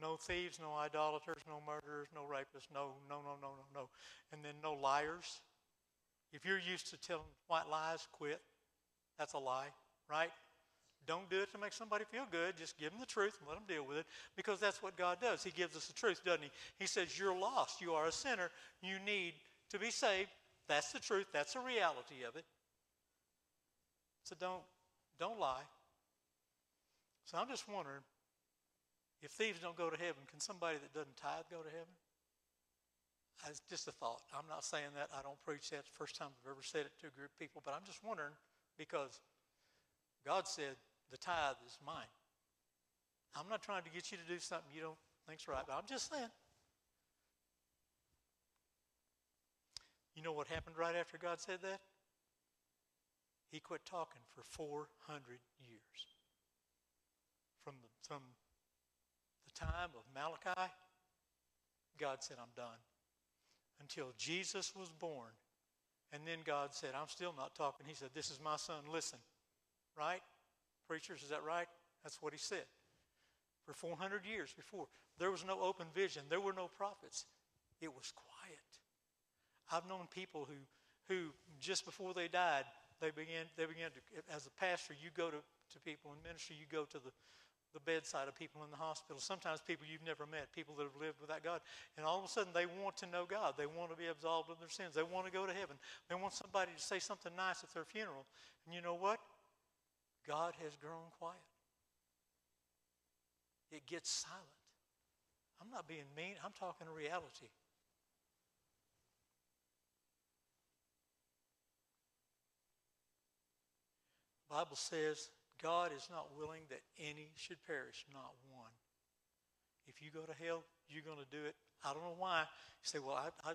no thieves, no idolaters, no murderers, no rapists, no, no, no, no, no, no. And then no liars. If you're used to telling white lies, quit. That's a lie, right? Don't do it to make somebody feel good. Just give them the truth and let them deal with it because that's what God does. He gives us the truth, doesn't He? He says, You're lost. You are a sinner. You need to be saved. That's the truth. That's the reality of it. So don't, don't lie. So I'm just wondering if thieves don't go to heaven, can somebody that doesn't tithe go to heaven? It's just a thought. I'm not saying that. I don't preach that. It's the first time I've ever said it to a group of people, but I'm just wondering because God said the tithe is mine. I'm not trying to get you to do something you don't think's right, but I'm just saying. You know what happened right after God said that? He quit talking for 400 years. From the, from time of Malachi, God said, I'm done. Until Jesus was born. And then God said, I'm still not talking. He said, This is my son, listen. Right? Preachers, is that right? That's what he said. For 400 years before, there was no open vision, there were no prophets. It was quiet. I've known people who, who just before they died, they began, they began to, as a pastor, you go to, to people in ministry, you go to the, the bedside of people in the hospital. Sometimes people you've never met, people that have lived without God. And all of a sudden they want to know God. They want to be absolved of their sins. They want to go to heaven. They want somebody to say something nice at their funeral. And you know what? God has grown quiet. It gets silent. I'm not being mean, I'm talking reality. Bible says God is not willing that any should perish, not one. If you go to hell, you're going to do it. I don't know why. You say, well, I, I,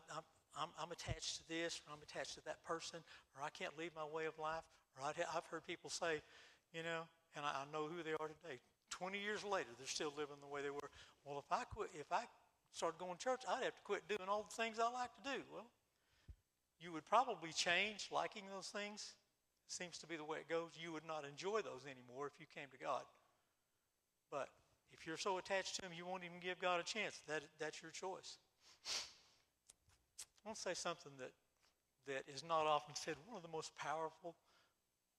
I'm, I'm attached to this, or I'm attached to that person, or I can't leave my way of life. Or i have heard people say, you know, and I, I know who they are today. 20 years later, they're still living the way they were. Well, if I quit, if I started going to church, I'd have to quit doing all the things I like to do. Well, you would probably change liking those things seems to be the way it goes. You would not enjoy those anymore if you came to God. But if you're so attached to Him, you won't even give God a chance. That, that's your choice. I want to say something that, that is not often said. One of the most powerful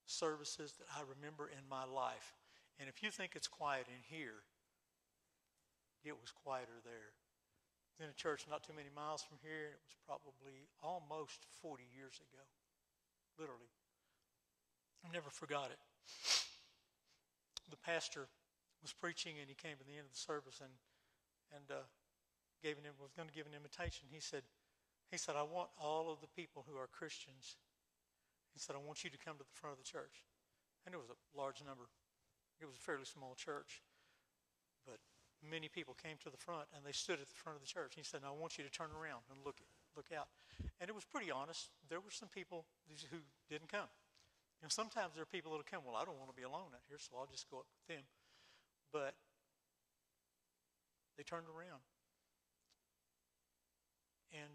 services that I remember in my life. And if you think it's quiet in here, it was quieter there. in a church not too many miles from here, and it was probably almost 40 years ago, literally. I never forgot it. The pastor was preaching and he came to the end of the service and and uh, gave an, was going to give an invitation. He said, he said, I want all of the people who are Christians. He said, I want you to come to the front of the church. And it was a large number. It was a fairly small church. But many people came to the front and they stood at the front of the church. He said, I want you to turn around and look, look out. And it was pretty honest. There were some people who didn't come. You know, sometimes there are people that'll come, well, I don't want to be alone out here, so I'll just go up with them. But they turned around. And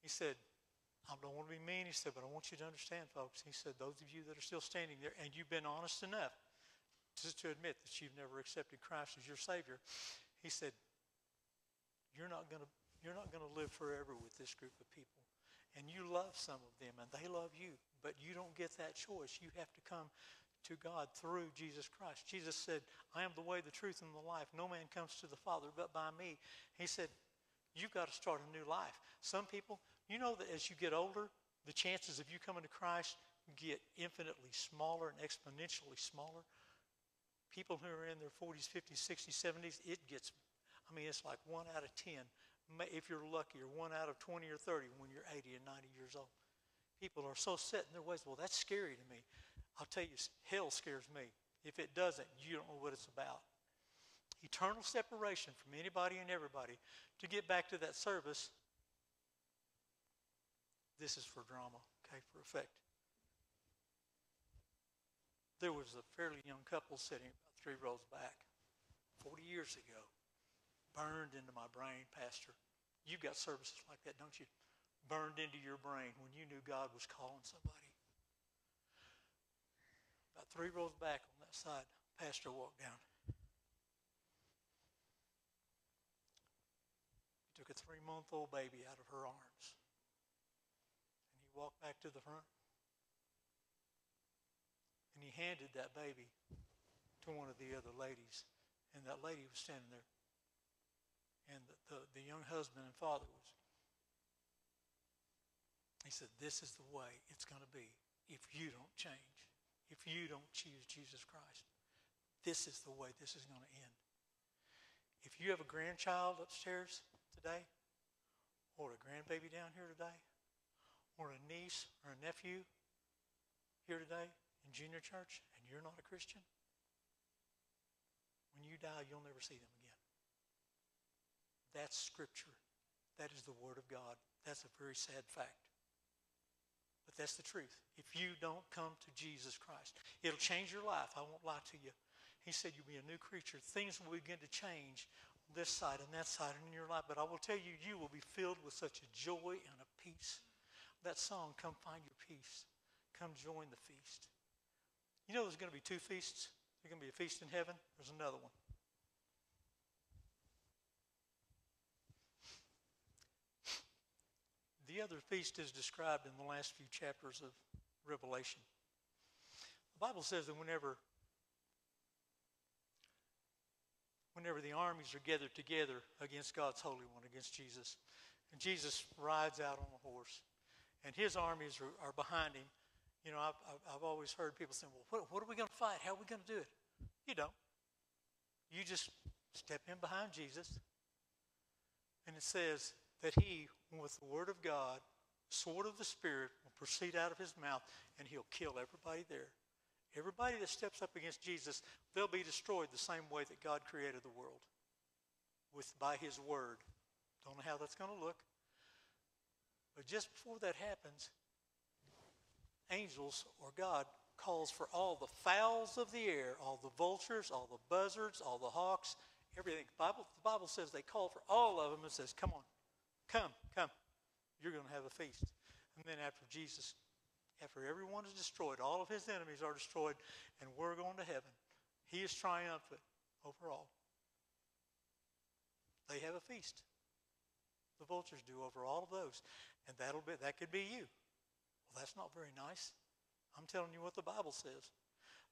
he said, I don't want to be mean, he said, but I want you to understand, folks. He said, those of you that are still standing there, and you've been honest enough just to admit that you've never accepted Christ as your Savior, he said, you're not going to you're not going to live forever with this group of people. and you love some of them and they love you, but you don't get that choice. You have to come to God through Jesus Christ. Jesus said, I am the way, the truth, and the life. No man comes to the Father but by me. He said, You've got to start a new life. Some people, you know that as you get older, the chances of you coming to Christ get infinitely smaller and exponentially smaller. People who are in their 40s, 50s, 60s, 70s, it gets, I mean, it's like one out of 10. If you're lucky, or one out of 20 or 30 when you're 80 and 90 years old. People are so set in their ways. Well, that's scary to me. I'll tell you, hell scares me. If it doesn't, you don't know what it's about eternal separation from anybody and everybody to get back to that service, this is for drama, okay, for effect. There was a fairly young couple sitting about three rows back 40 years ago, burned into my brain, Pastor. You've got services like that, don't you? Burned into your brain when you knew God was calling somebody. About three rows back on that side, Pastor walked down. He took a three month old baby out of her arms. And he walked back to the front. And he handed that baby to one of the other ladies. And that lady was standing there. And the, the, the young husband and father was. He said, This is the way it's going to be if you don't change, if you don't choose Jesus Christ. This is the way this is going to end. If you have a grandchild upstairs, today, or a grandbaby down here today, or a niece or a nephew here today in junior church, and you're not a Christian, when you die, you'll never see them again. That's Scripture. That is the Word of God. That's a very sad fact. But that's the truth. If you don't come to Jesus Christ, it'll change your life. I won't lie to you. He said you'll be a new creature. Things will begin to change this side and that side and in your life. But I will tell you, you will be filled with such a joy and a peace. That song, Come Find Your Peace. Come join the feast. You know there's going to be two feasts? There's going to be a feast in heaven. There's another one. The other feast is described in the last few chapters of Revelation. The Bible says that whenever whenever the armies are gathered together against God's Holy One, against Jesus. And Jesus rides out on a horse, and his armies are, are behind him. You know, I've, I've always heard people saying, well, what, what are we going to fight? How are we going to do it? You don't. You just step in behind Jesus, and it says that he, with the word of God, sword of the Spirit, will proceed out of his mouth, and he'll kill everybody there. Everybody that steps up against Jesus, they'll be destroyed the same way that God created the world, with by His word. Don't know how that's going to look. But just before that happens, angels or God calls for all the fowls of the air, all the vultures, all the buzzards, all the hawks, everything. The Bible, the Bible says they call for all of them and says, Come on, come, come. You're going to have a feast. And then after Jesus after everyone is destroyed, all of his enemies are destroyed, and we're going to heaven. He is triumphant over all. They have a feast. The vultures do over all of those. And that'll be that could be you. Well, that's not very nice. I'm telling you what the Bible says.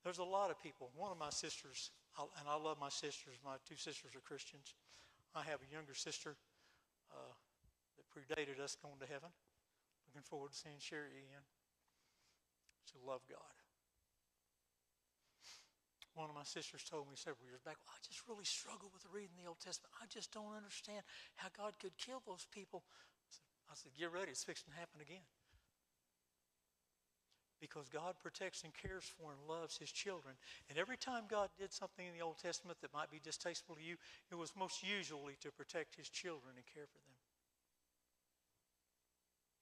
There's a lot of people. One of my sisters, and I love my sisters. My two sisters are Christians. I have a younger sister predated us going to heaven. Looking forward to seeing Sherry again to love God. One of my sisters told me several years back, well, I just really struggle with reading the Old Testament. I just don't understand how God could kill those people. I said, get ready, it's fixing to happen again. Because God protects and cares for and loves his children. And every time God did something in the Old Testament that might be distasteful to you, it was most usually to protect his children and care for them.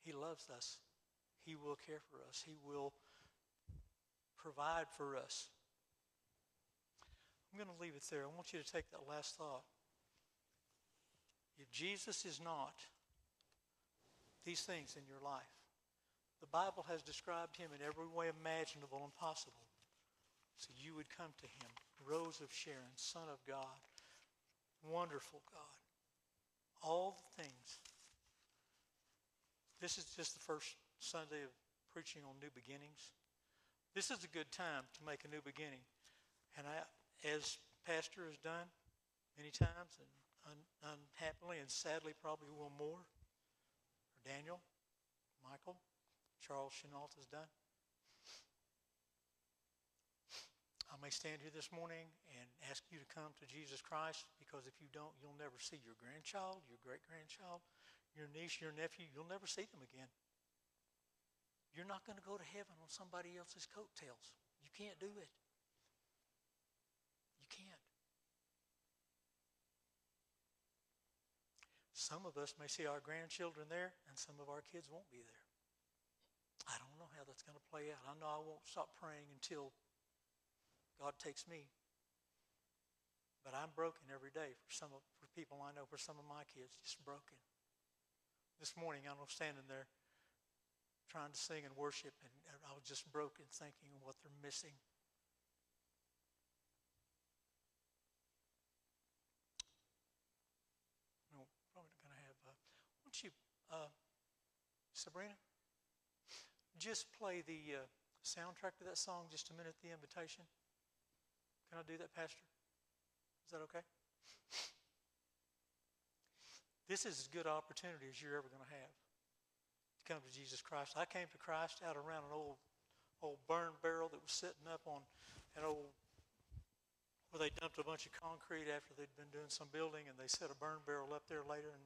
He loves us. He will care for us. He will provide for us. I'm going to leave it there. I want you to take that last thought. If Jesus is not these things in your life, the Bible has described him in every way imaginable and possible. So you would come to him, Rose of Sharon, Son of God, wonderful God. All the things this is just the first Sunday of preaching on new beginnings. This is a good time to make a new beginning. And I, as pastor has done many times, and un, unhappily and sadly probably will more, or Daniel, Michael, Charles Chenault has done. I may stand here this morning and ask you to come to Jesus Christ because if you don't, you'll never see your grandchild, your great grandchild, your niece, your nephew. You'll never see them again. You're not going to go to heaven on somebody else's coattails. You can't do it. You can't. Some of us may see our grandchildren there, and some of our kids won't be there. I don't know how that's going to play out. I know I won't stop praying until God takes me. But I'm broken every day for some of, for people I know, for some of my kids, just broken. This morning, I was standing there trying to sing and worship, and I was just broken thinking what they're missing. No, probably going to have. Uh, why don't you, uh, Sabrina, just play the uh, soundtrack to that song just a minute, the invitation? Can I do that, Pastor? Is that okay? This is as good an opportunity as you're ever going to have to come to Jesus Christ. I came to Christ out around an old, old burn barrel that was sitting up on an old where they dumped a bunch of concrete after they'd been doing some building, and they set a burn barrel up there later in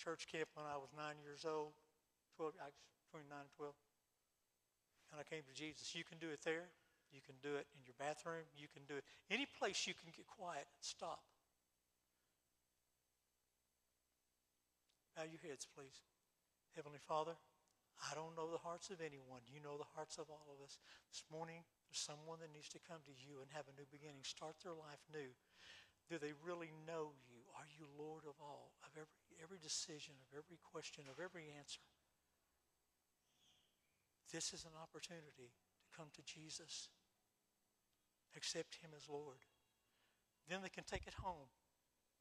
church camp when I was nine years old, 12, between nine and 12. And I came to Jesus. You can do it there. You can do it in your bathroom. You can do it any place you can get quiet and stop. Bow your heads, please. Heavenly Father, I don't know the hearts of anyone. You know the hearts of all of us. This morning, there's someone that needs to come to you and have a new beginning, start their life new. Do they really know you? Are you Lord of all, of every, every decision, of every question, of every answer? This is an opportunity to come to Jesus accept Him as Lord. Then they can take it home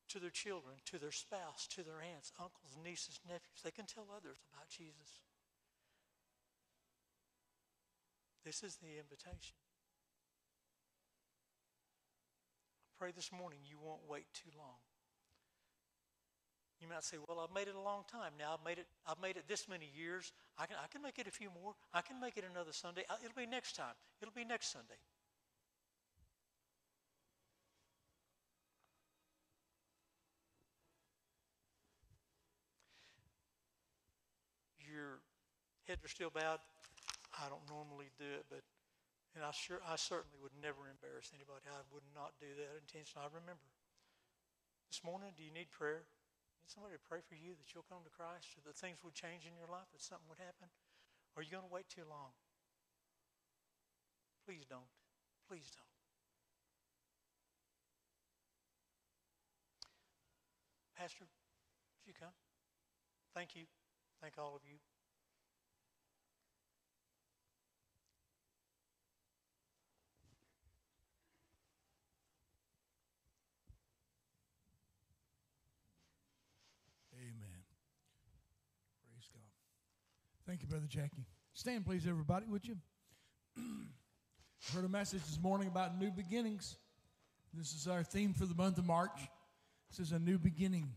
to their children, to their spouse, to their aunts, uncles, nieces, nephews. They can tell others about Jesus. This is the invitation. I pray this morning you won't wait too long. You might say, "Well, I've made it a long time now. I've made it. I've made it this many years. I can. I can make it a few more. I can make it another Sunday. It'll be next time. It'll be next Sunday." Heads are still bowed. I don't normally do it, but and I sure I certainly would never embarrass anybody. I would not do that intentionally. I remember. This morning, do you need prayer? Need somebody to pray for you that you'll come to Christ or that things would change in your life, that something would happen? Or are you going to wait too long? Please don't. Please don't. Pastor, would you come? Thank you. Thank all of you. Thank you, Brother Jackie. Stand, please, everybody, would you? Heard a message this morning about new beginnings. This is our theme for the month of March. This is a new beginning.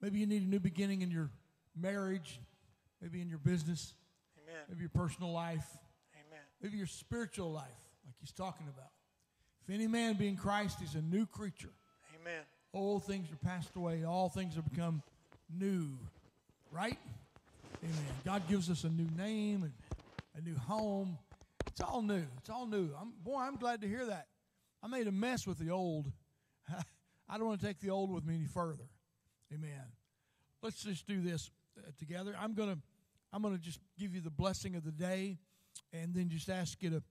Maybe you need a new beginning in your marriage, maybe in your business, Amen. maybe your personal life, Amen. maybe your spiritual life, like he's talking about. If any man be in Christ, he's a new creature. Amen. Old things are passed away, all things have become new. Right? Amen. God gives us a new name and a new home. It's all new. It's all new. I'm, boy, I'm glad to hear that. I made a mess with the old. I don't want to take the old with me any further. Amen. Let's just do this uh, together. I'm going to I'm to just give you the blessing of the day and then just ask you to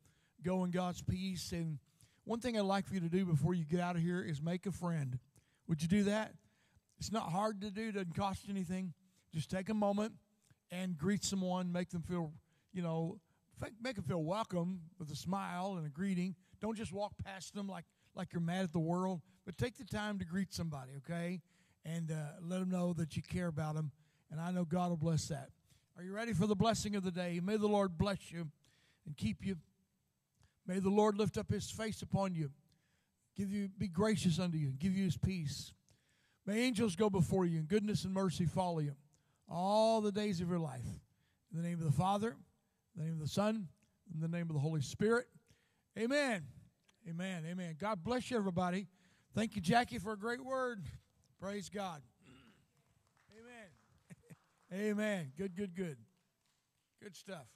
go in God's peace. And one thing I'd like for you to do before you get out of here is make a friend. Would you do that? It's not hard to do, doesn't cost anything. Just take a moment and greet someone, make them feel, you know, make them feel welcome with a smile and a greeting. Don't just walk past them like, like you're mad at the world, but take the time to greet somebody, okay? And uh, let them know that you care about them. And I know God will bless that. Are you ready for the blessing of the day? May the Lord bless you and keep you. May the Lord lift up his face upon you, give you be gracious unto you, and give you his peace. May angels go before you and goodness and mercy follow you all the days of your life. In the name of the Father, in the name of the Son, in the name of the Holy Spirit. Amen. Amen. Amen. God bless you, everybody. Thank you, Jackie, for a great word. Praise God. Amen. Amen. Good, good, good. Good stuff.